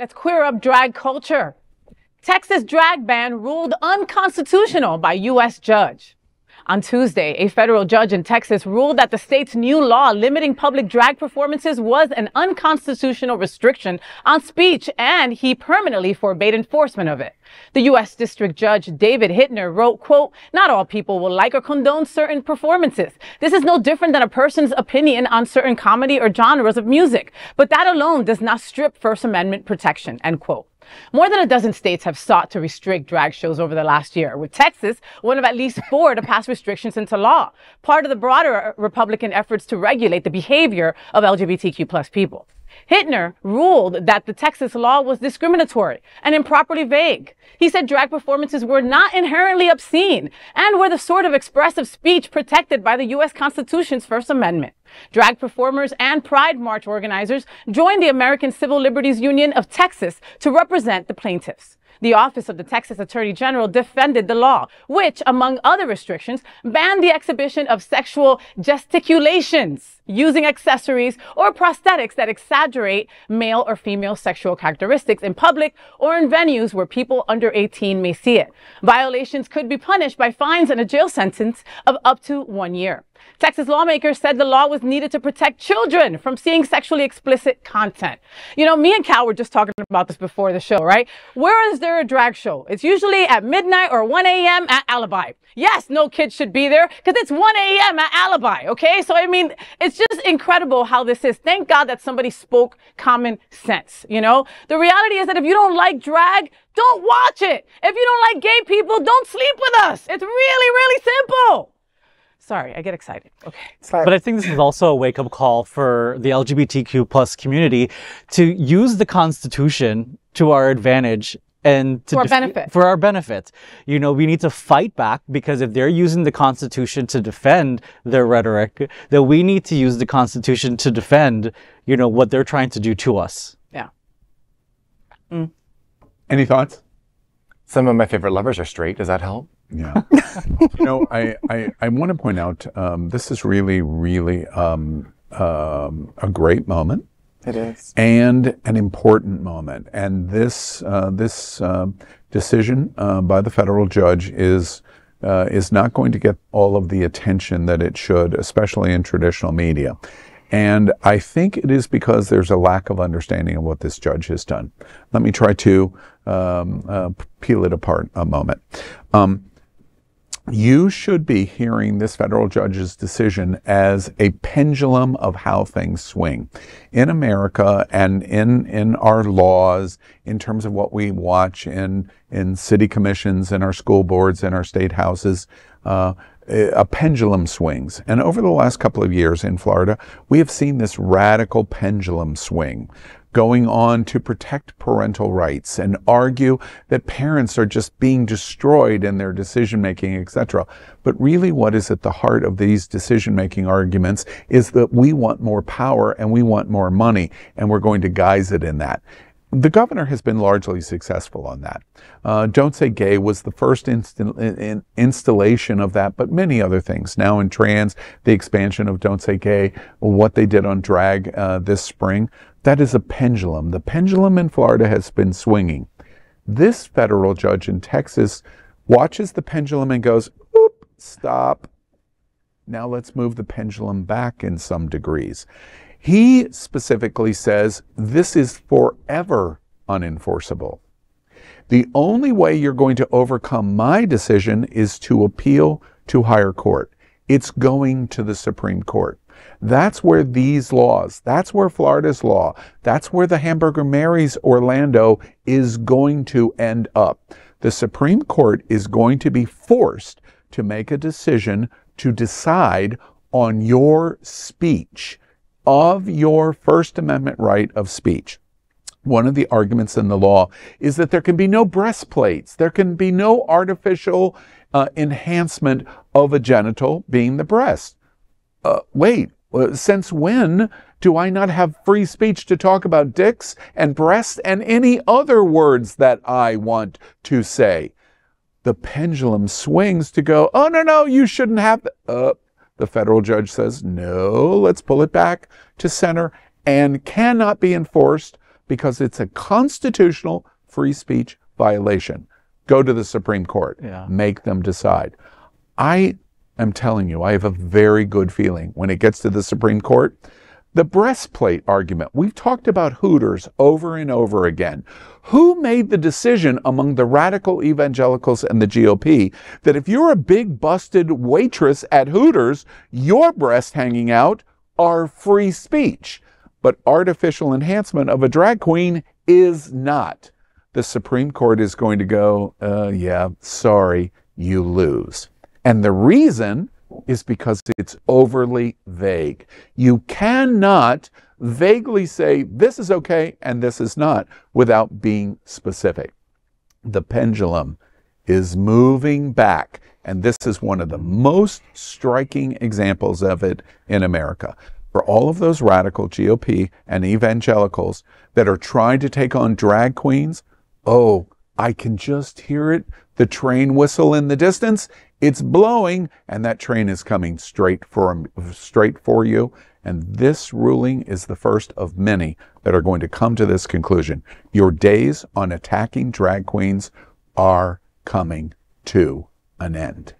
Let's queer up drag culture. Texas drag ban ruled unconstitutional by U.S. judge. On Tuesday, a federal judge in Texas ruled that the state's new law limiting public drag performances was an unconstitutional restriction on speech, and he permanently forbade enforcement of it. The U.S. District Judge David Hittner wrote, quote, not all people will like or condone certain performances. This is no different than a person's opinion on certain comedy or genres of music, but that alone does not strip First Amendment protection, end quote. More than a dozen states have sought to restrict drag shows over the last year, with Texas one of at least four to pass restrictions into law, part of the broader Republican efforts to regulate the behavior of LGBTQ plus people. Hittner ruled that the Texas law was discriminatory and improperly vague. He said drag performances were not inherently obscene and were the sort of expressive speech protected by the U.S. Constitution's First Amendment. Drag performers and Pride March organizers joined the American Civil Liberties Union of Texas to represent the plaintiffs. The Office of the Texas Attorney General defended the law, which, among other restrictions, banned the exhibition of sexual gesticulations using accessories or prosthetics that exaggerate male or female sexual characteristics in public or in venues where people under 18 may see it. Violations could be punished by fines and a jail sentence of up to one year. Texas lawmakers said the law was needed to protect children from seeing sexually explicit content. You know, me and Cal were just talking about this before the show, right? Where is there a drag show? It's usually at midnight or 1 a.m. at Alibi. Yes, no kids should be there because it's 1 a.m. at Alibi, okay? So, I mean, it's just incredible how this is. Thank God that somebody spoke common sense, you know? The reality is that if you don't like drag, don't watch it. If you don't like gay people, don't sleep with us. It's really, really simple. Sorry, I get excited. Okay. Sorry. But I think this is also a wake up call for the LGBTQ plus community to use the Constitution to our advantage and to for our benefit. For our benefit. You know, we need to fight back because if they're using the Constitution to defend their rhetoric, then we need to use the Constitution to defend, you know, what they're trying to do to us. Yeah. Mm. Any thoughts? Some of my favorite lovers are straight. Does that help? Yeah. you know, I, I, I want to point out um, this is really, really um, um, a great moment. It is. And an important moment. And this, uh, this uh, decision uh, by the federal judge is, uh, is not going to get all of the attention that it should, especially in traditional media. And I think it is because there's a lack of understanding of what this judge has done. Let me try to um, uh, peel it apart a moment. Um, you should be hearing this federal judge's decision as a pendulum of how things swing in America and in, in our laws in terms of what we watch in, in city commissions, in our school boards, in our state houses. Uh, Uh, a pendulum swings. And over the last couple of years in Florida, we have seen this radical pendulum swing going on to protect parental rights and argue that parents are just being destroyed in their decision making, etc. But really what is at the heart of these decision making arguments is that we want more power and we want more money and we're going to guise it in that. The governor has been largely successful on that. Uh, Don't Say Gay was the first in installation of that, but many other things. Now in trans, the expansion of Don't Say Gay, what they did on drag uh, this spring. That is a pendulum. The pendulum in Florida has been swinging. This federal judge in Texas watches the pendulum and goes, oop, stop. Now let's move the pendulum back in some degrees. He specifically says this is forever unenforceable. The only way you're going to overcome my decision is to appeal to higher court. It's going to the Supreme Court. That's where these laws, that's where Florida's law, that's where the Hamburger Mary's Orlando is going to end up. The Supreme Court is going to be forced to make a decision to decide on your speech, of your First Amendment right of speech. One of the arguments in the law is that there can be no breastplates, there can be no artificial uh, enhancement of a genital being the breast. Uh, wait, since when do I not have free speech to talk about dicks and breasts and any other words that I want to say? The pendulum swings to go, oh, no, no, you shouldn't have. Uh, the federal judge says, no, let's pull it back to center and cannot be enforced because it's a constitutional free speech violation. Go to the Supreme Court. Yeah. Make them decide. I am telling you, I have a very good feeling when it gets to the Supreme Court. The breastplate argument. We've talked about Hooters over and over again. Who made the decision among the radical evangelicals and the GOP that if you're a big busted waitress at Hooters, your breasts hanging out are free speech? But artificial enhancement of a drag queen is not. The Supreme Court is going to go, uh, yeah, sorry, you lose. And the reason is because it's overly vague. You cannot vaguely say this is okay and this is not without being specific. The pendulum is moving back, and this is one of the most striking examples of it in America. For all of those radical GOP and evangelicals that are trying to take on drag queens, oh, I can just hear it the train whistle in the distance. It's blowing, and that train is coming straight for straight for you. And this ruling is the first of many that are going to come to this conclusion. Your days on attacking drag queens are coming to an end.